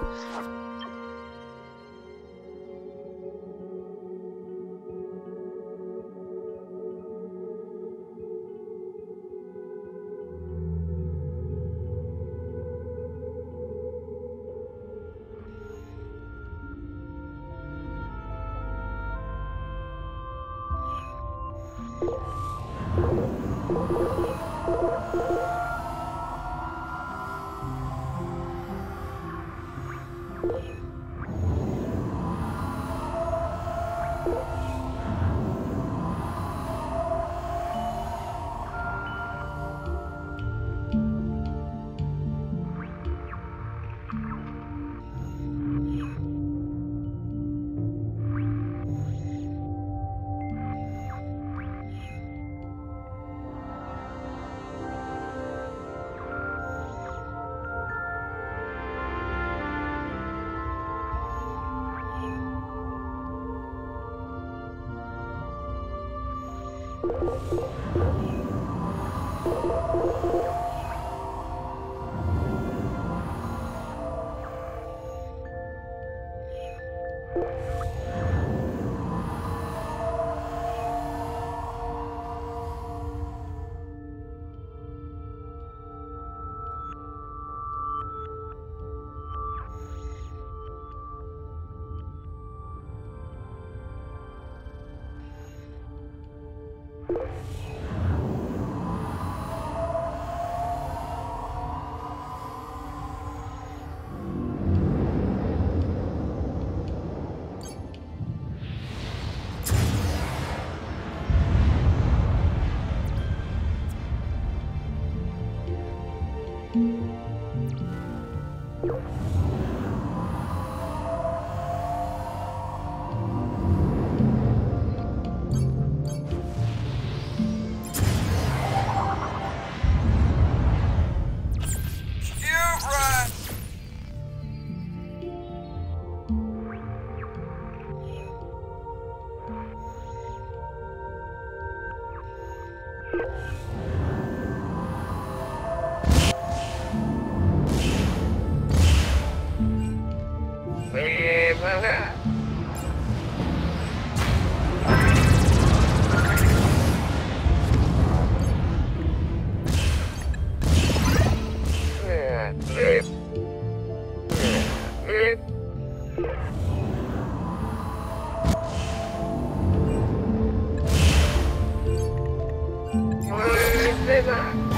Bye. Thank you. river.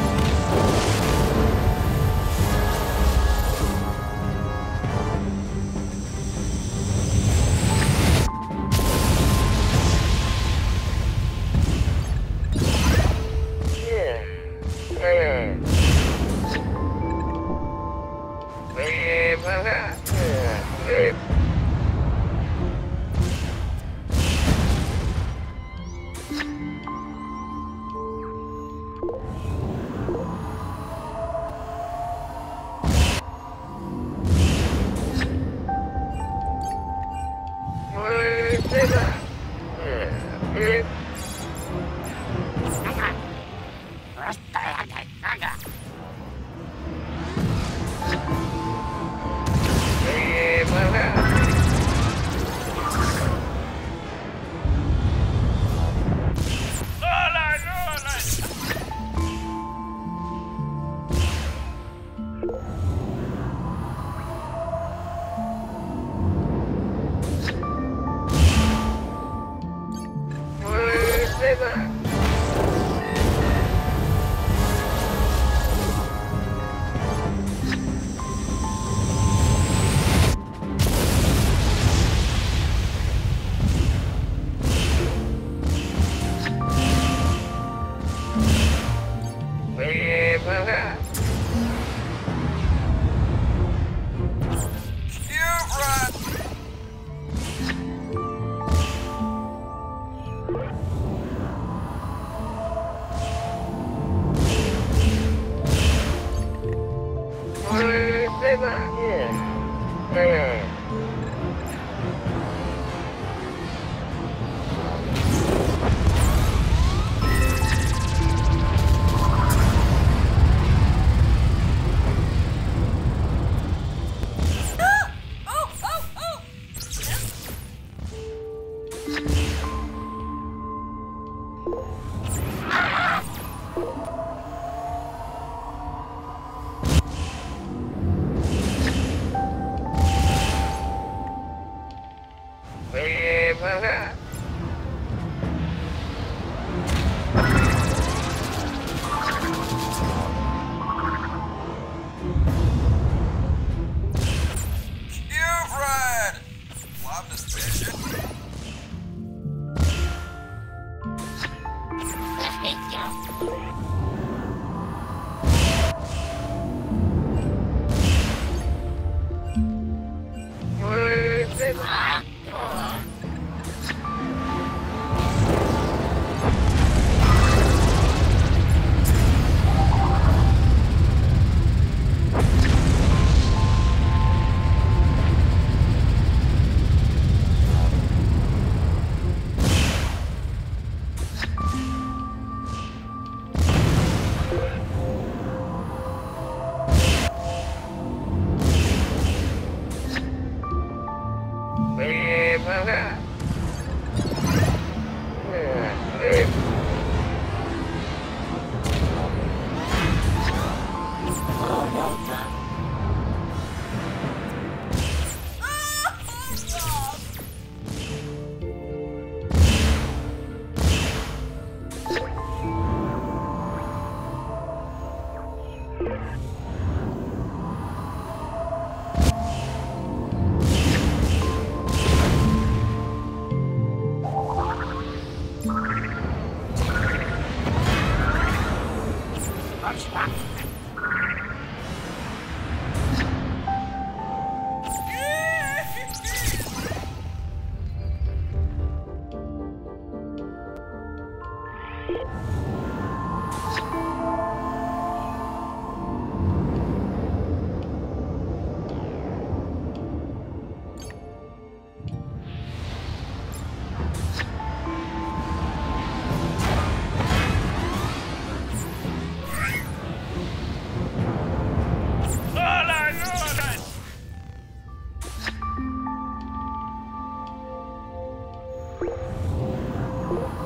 Yeah. Man. Thank you.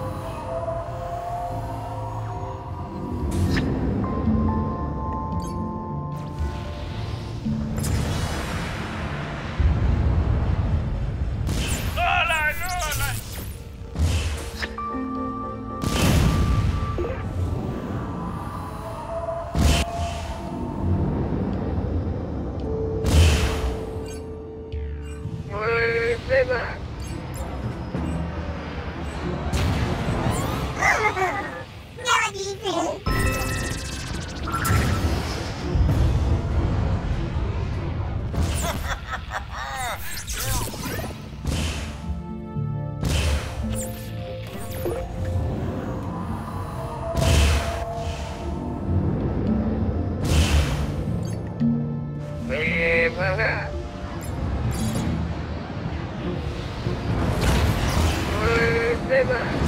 对吧？